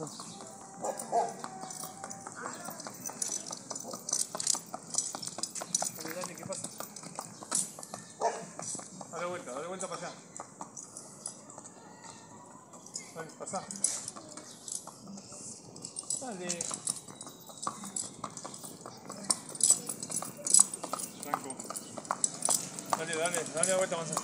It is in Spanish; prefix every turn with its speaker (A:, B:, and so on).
A: Dale, ¿qué pasa? Dale vuelta, dale vuelta para allá. Dale, pasa. Dale. Franco. Dale, dale, dale la vuelta más allá.